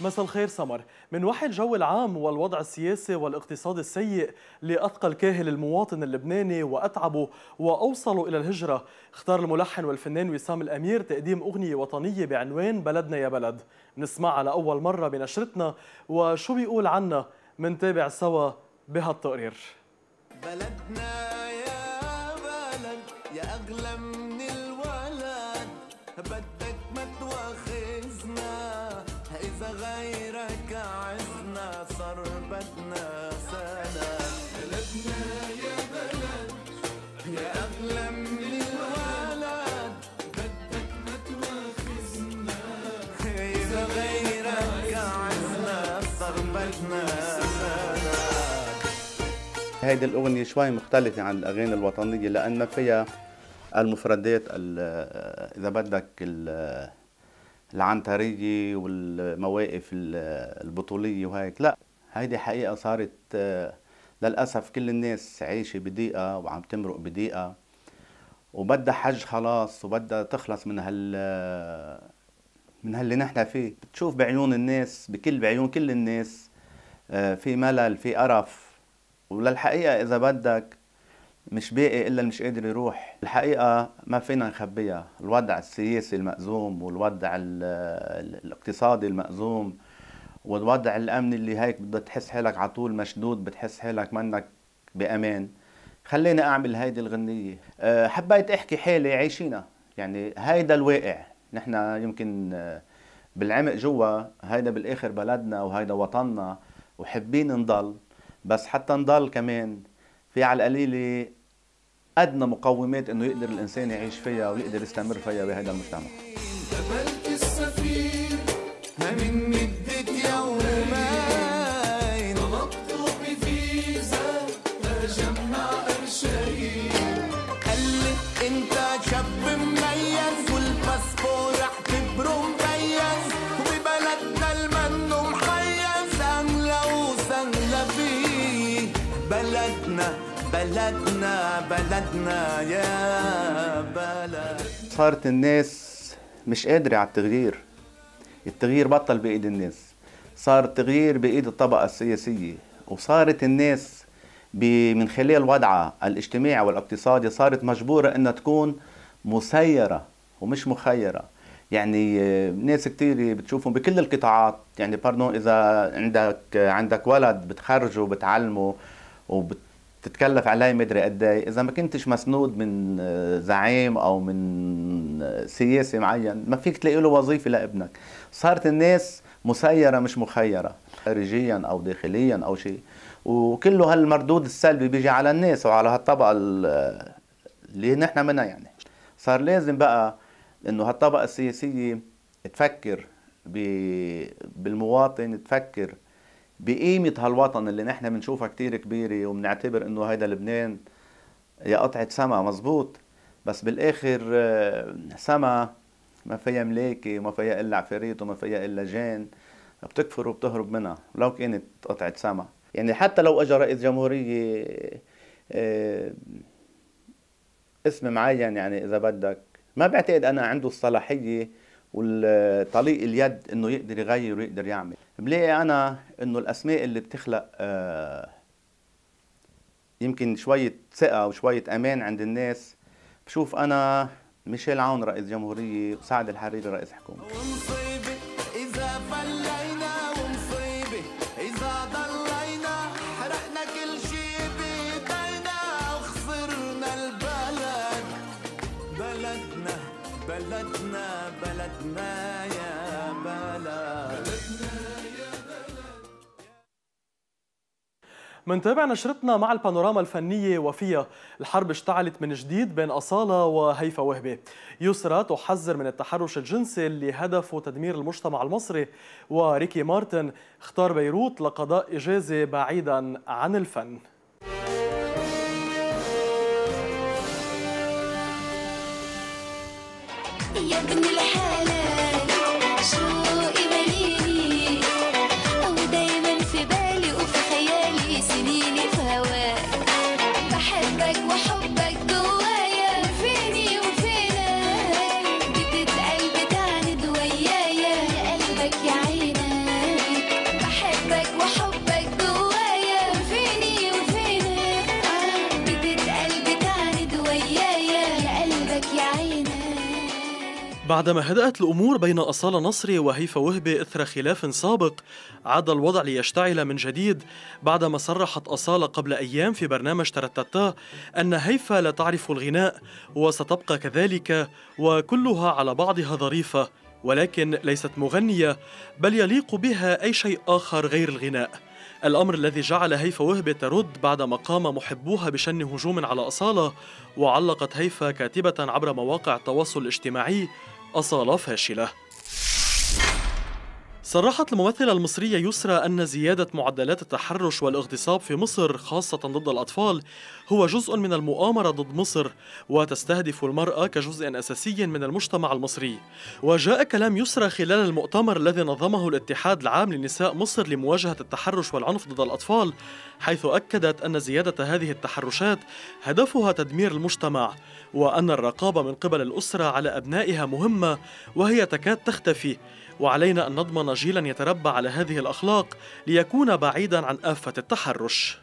مساء الخير سمر. من وحي الجو العام والوضع السياسي والاقتصادي السيء لأثقل كاهل المواطن اللبناني وأتعبه وأوصلوا إلى الهجرة. اختار الملحن والفنان وسام الأمير تقديم أغنية وطنية بعنوان بلدنا يا بلد. نسمعها لأول مرة بنشرتنا وشو بيقول عنا. منتابع سوا بهالتقرير. بلدنا هيدي الأغنية شوي مختلفة عن الأغاني الوطنية لأن فيها المفردات ال- إذا بدك ال- العنترية والمواقف ال- البطولية وهيك. لا هيدي حقيقة صارت للأسف كل الناس عايشة بضيقة وعم تمرق بضيقة وبدها حج خلاص وبدها تخلص من هال من هاللي نحن فيه. بتشوف بعيون الناس بكل بعيون كل الناس آه، في ملل في قرف. وللحقيقة إذا بدك مش باقي إلا اللي مش قادر يروح. الحقيقة ما فينا نخبيها. الوضع السياسي المأزوم والوضع ال- ال- الاقتصادي المأزوم والوضع الأمني اللي هيك بدك تحس حالك على طول مشدود بتحس حالك منك بأمان. خليني أعمل هيدي الغنية. أه، حبيت أحكي حالي عايشينها. يعني هيدا الواقع. نحن يمكن أه، بالعمق جوا هيدا بالآخر بلدنا وهيدا وطننا وحابين نضل. بس حتى نضل كمان في على القليلة أدنى مقومات إنه يقدر الإنسان يعيش فيها ويقدر يستمر فيها بهذا المجتمع. قبلت السفير من مدة يومين بلدنا بلدنا يا بلد. صارت الناس مش قادرة على التغيير. التغيير بطل بإيد الناس. صار التغيير بإيد الطبقة السياسية. وصارت الناس من خلال وضعها الاجتماعي والاقتصادي صارت مجبورة إنها تكون مسيرة ومش مخيرة. يعني آه، ناس كتير بتشوفهم بكل القطاعات. يعني باردون إذا عندك عندك ولد بتخرجه بتعلمه وبتتكلف عليه مدري قد إيه. إذا ما كنتش مسنود من آه، زعيم أو من آه، سياسي معين ما فيك تلاقي له وظيفة لابنك. صارت الناس مسيرة مش مخيرة خارجيا أو داخليا أو شيء. وكله هالمردود السلبي بيجي على الناس وعلى هالطبقة ال- اللي نحن منها يعني. صار لازم بقى إنه هالطبقة السياسية تفكر بالمواطن تفكر بقيمة هالوطن اللي نحن بنشوفها كتير كبيرة وبنعتبر إنه هيدا لبنان يا قطعة سما مزبوط. بس بالآخر آه، سما ما فيها ملاكي وما فيها إلا عفاريت وما فيها إلا جان. بتكفر وبتهرب منها لو كانت قطعة سما. يعني حتى لو اجى رئيس جمهورية آه، اسم معين يعني إذا بدك. ما بعتقد أنا عنده الصلاحية والطليق اليد إنه يقدر يغير ويقدر يعمل. بلاقي أنا إنه الأسماء اللي بتخلق آه، يمكن شوية ثقة وشويه أمان عند الناس. بشوف أنا ميشيل عون رئيس جمهورية وسعد الحريري رئيس حكومة. ومصيبة إذا فلينا ومصيبة إذا ضلينا. حرقنا كل شي بإيدينا وخسرنا البلد. بلدنا بلدنا بلدنا. منتابع نشرتنا مع البانوراما الفنية وفيها الحرب اشتعلت من جديد بين أصالة وهيفا وهبة. يسرى تحذر من التحرش الجنسي اللي هدفه تدمير المجتمع المصري. وريكي مارتن اختار بيروت لقضاء إجازة بعيدا عن الفن. يا بعدما هدأت الأمور بين أصالة نصري وهيفا وهبي إثر خلاف سابق عاد الوضع ليشتعل من جديد بعدما صرحت أصالة قبل أيام في برنامج ترتتا أن هيفا لا تعرف الغناء وستبقى كذلك وكلها على بعضها ظريفة ولكن ليست مغنية بل يليق بها أي شيء آخر غير الغناء. الأمر الذي جعل هيفا وهبة ترد بعدما قام محبوها بشن هجوم على أصالة وعلقت هيفا كاتبة عبر مواقع التواصل الاجتماعي أصالة فاشلة. صرحت الممثلة المصرية يسرى أن زيادة معدلات التحرش والاغتصاب في مصر خاصة ضد الأطفال هو جزء من المؤامرة ضد مصر وتستهدف المرأة كجزء أساسي من المجتمع المصري. وجاء كلام يسرى خلال المؤتمر الذي نظمه الاتحاد العام لنساء مصر لمواجهة التحرش والعنف ضد الأطفال حيث أكدت أن زيادة هذه التحرشات هدفها تدمير المجتمع وأن الرقابة من قبل الأسرة على أبنائها مهمة وهي تكاد تختفي. وعلينا أن نضمن جيلا يتربى على هذه الأخلاق ليكون بعيدا عن آفة التحرش.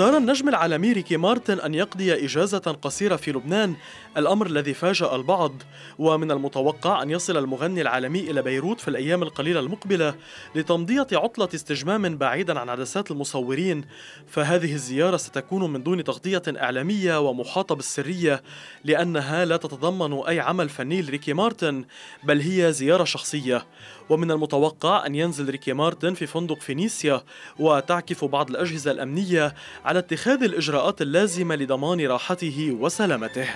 اختار النجم العالمي ريكي مارتن أن يقضي إجازة قصيرة في لبنان الأمر الذي فاجأ البعض. ومن المتوقع أن يصل المغني العالمي إلى بيروت في الأيام القليلة المقبلة لتمضية عطلة استجمام بعيدا عن عدسات المصورين. فهذه الزيارة ستكون من دون تغطية إعلامية ومحاطة بالسرية لأنها لا تتضمن أي عمل فني لريكي مارتن بل هي زيارة شخصية. ومن المتوقع أن ينزل ريكي مارتن في فندق فينيسيا وتعكف بعض الأجهزة الأمنية على اتخاذ الإجراءات اللازمة لضمان راحته وسلامته.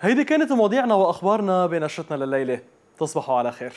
هيدي كانت مواضيعنا وأخبارنا بنشرتنا لليلة. تصبحوا على خير.